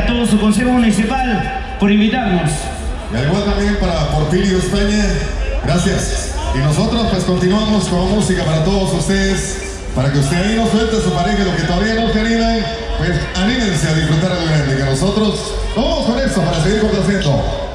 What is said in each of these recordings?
a todo su Consejo Municipal por invitarnos. Y al igual también para Porfirio España, gracias. Y nosotros pues continuamos con música para todos ustedes, para que usted ahí nos suelte a su pareja, lo que todavía no se pues anímense a disfrutar de grande, que nosotros vamos con eso para seguir complaciendo.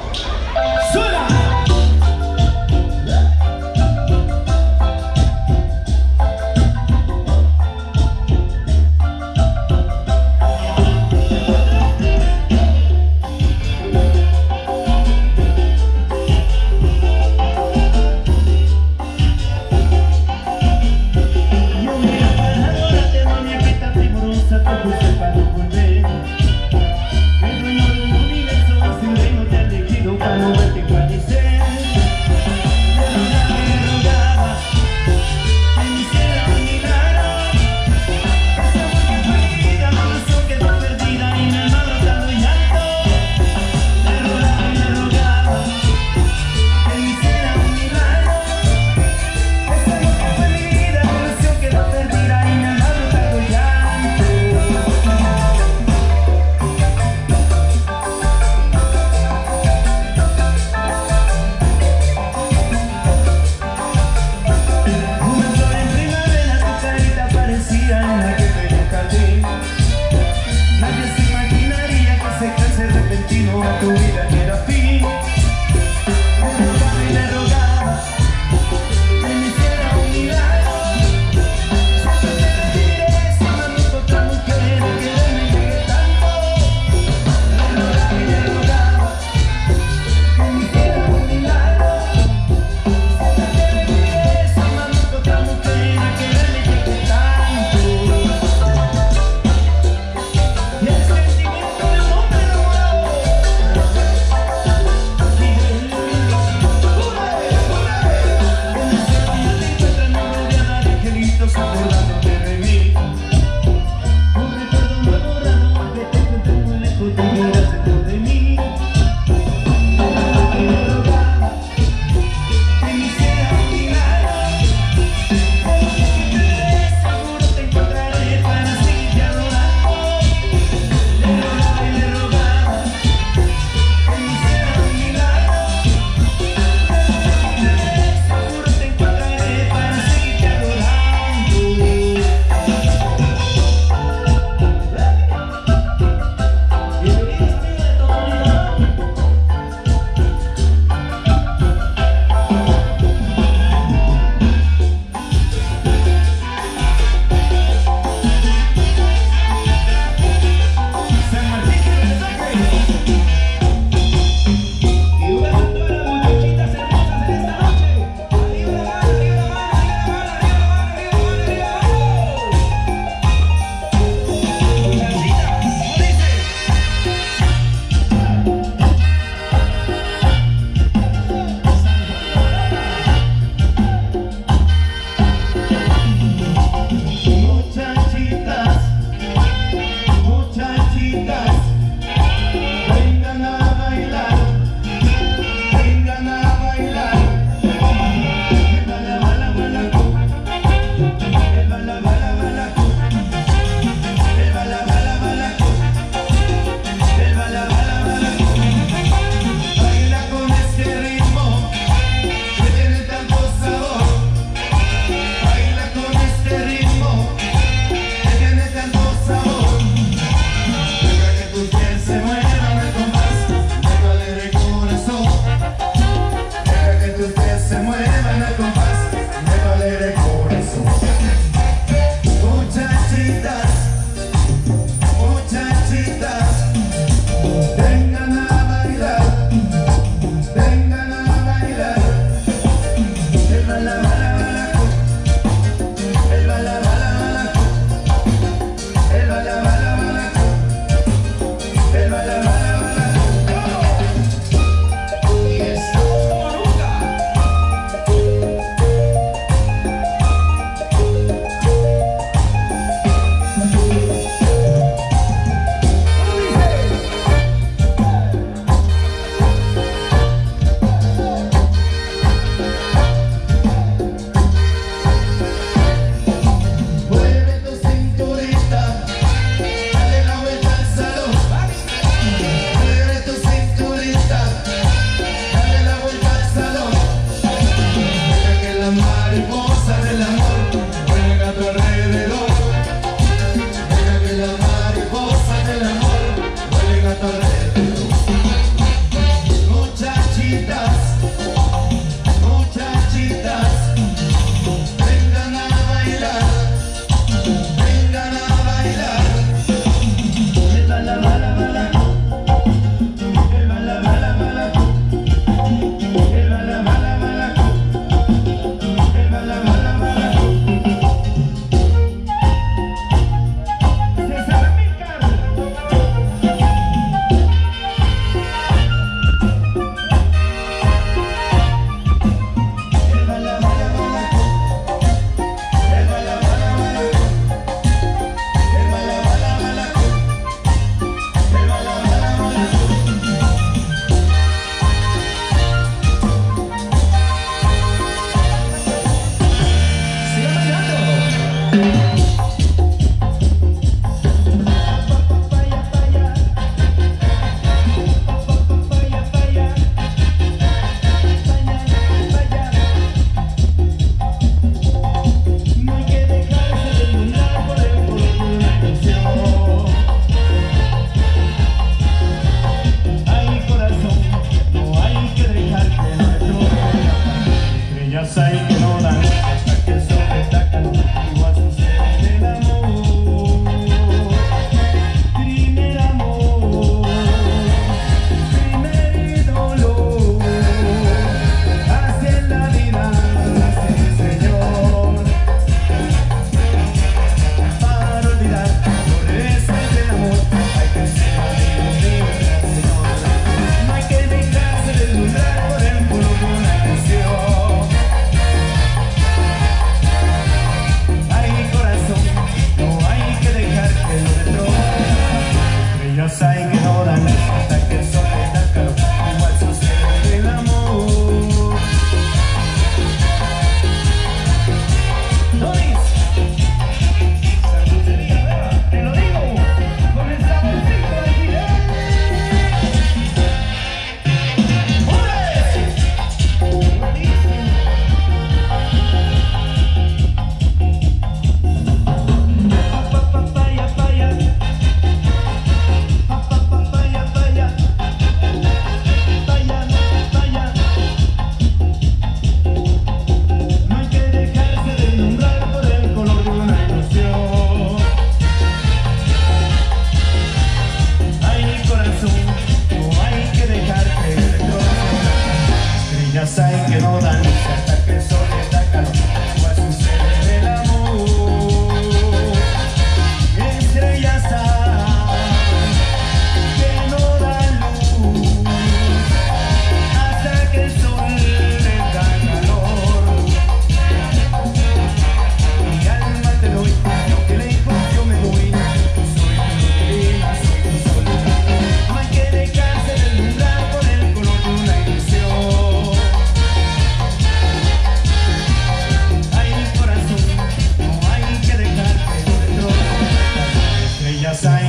saying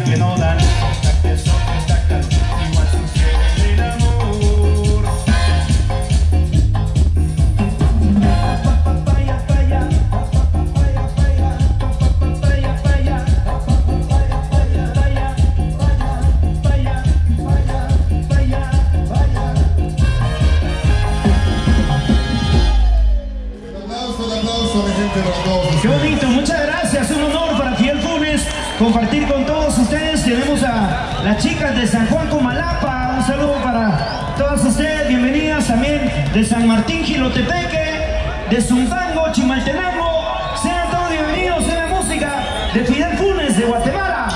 que no dan ¡Qué bonito! ¡Muchas compartir con todos ustedes. Tenemos a las chicas de San Juan Comalapa. Un saludo para todas ustedes. Bienvenidas también de San Martín Gilotepeque, de Zumbango, Chimaltenango. Sean todos bienvenidos en la música de Fidel Funes de Guatemala.